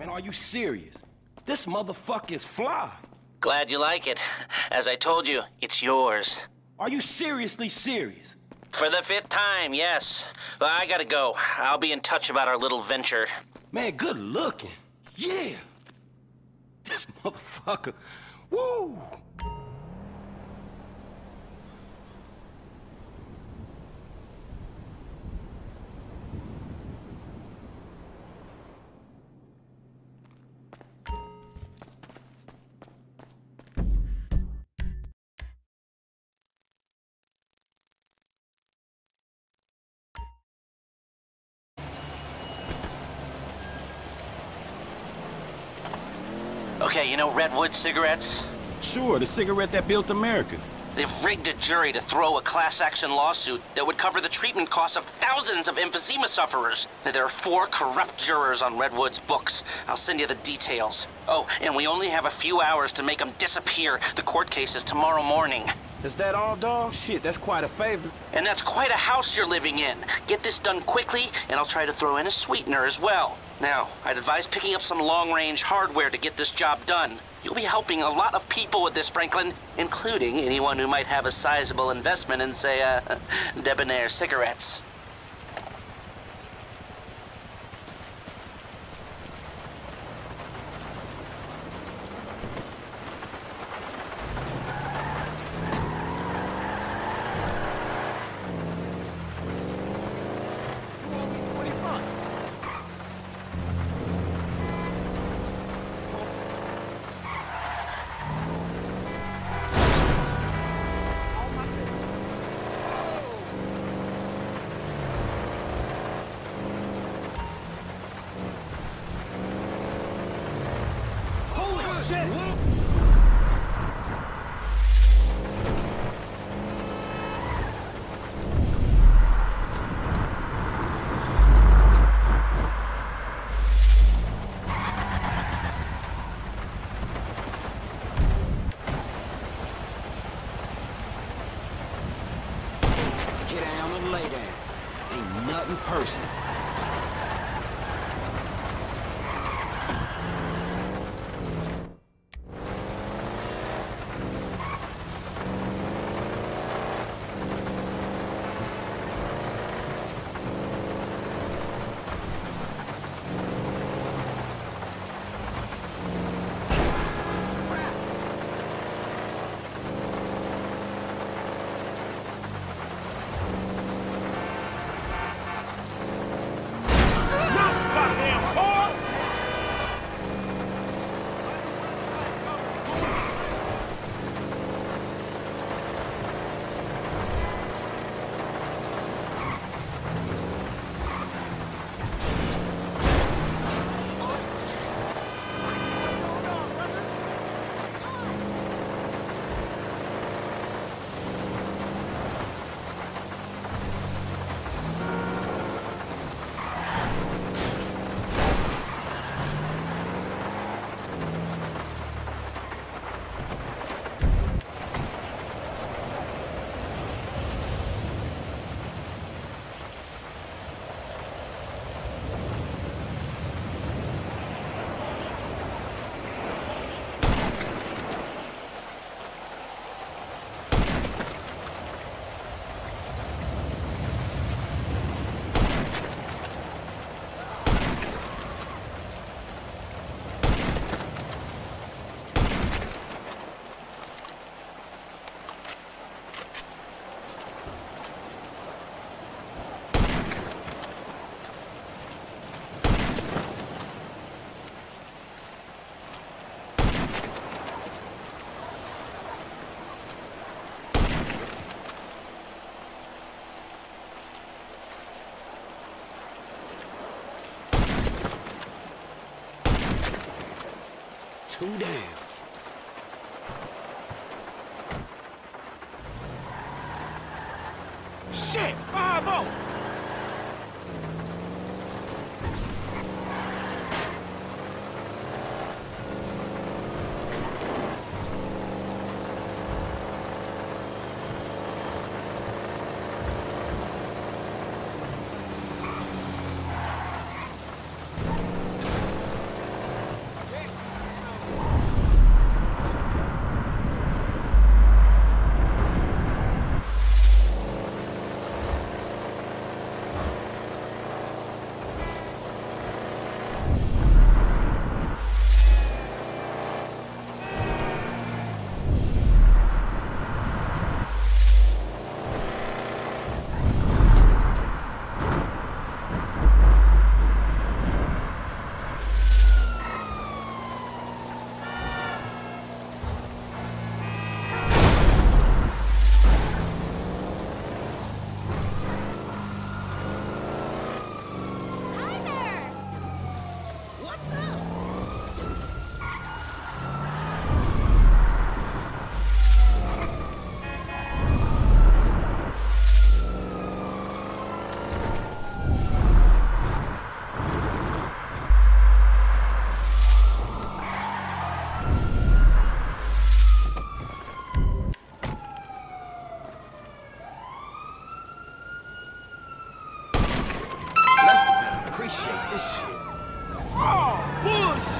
Man, are you serious? This motherfucker is fly. Glad you like it. As I told you, it's yours. Are you seriously serious? For the fifth time, yes. Well, I gotta go. I'll be in touch about our little venture. Man, good looking. Yeah. This motherfucker. Woo! Okay, you know Redwood cigarettes? Sure, the cigarette that built America. They've rigged a jury to throw a class action lawsuit that would cover the treatment costs of thousands of emphysema sufferers. There are four corrupt jurors on Redwood's books. I'll send you the details. Oh, and we only have a few hours to make them disappear. The court case is tomorrow morning. Is that all, dog? Shit, that's quite a favor. And that's quite a house you're living in. Get this done quickly, and I'll try to throw in a sweetener as well. Now, I'd advise picking up some long-range hardware to get this job done. You'll be helping a lot of people with this, Franklin, including anyone who might have a sizable investment in, say, uh, Debonaire cigarettes. Get down and lay down. Ain't nothing personal. Two down. Shit! Oh.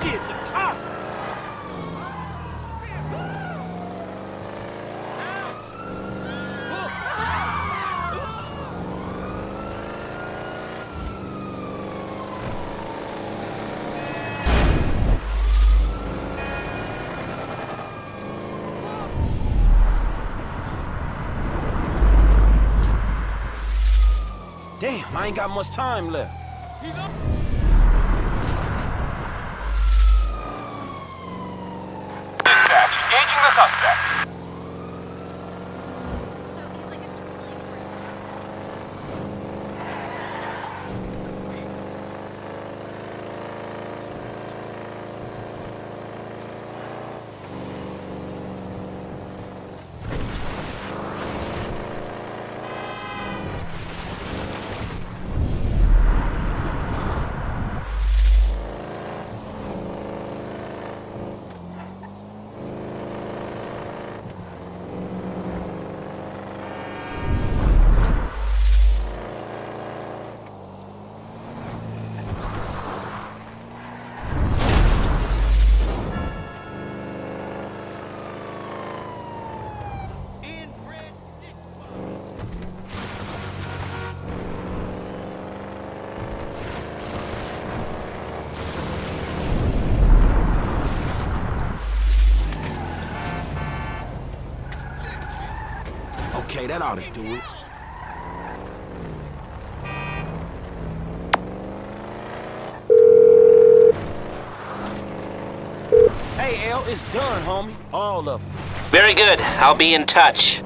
shit, the cop! Damn, I ain't got much time left. Suspect. Okay, that ought to do it. Hey, L, it's done, homie. All of it. Very good. I'll be in touch.